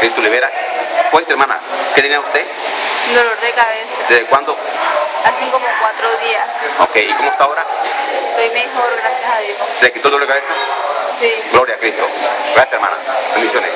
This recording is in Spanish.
Cristo libera. Cuente, hermana, ¿qué tenía usted? Dolor de cabeza. ¿Desde cuándo? Hace como cuatro días. Ok, ¿y cómo está ahora? Estoy mejor, gracias a Dios. ¿Se le quitó el dolor de cabeza? Sí. Gloria a Cristo. Gracias, hermana. Bendiciones.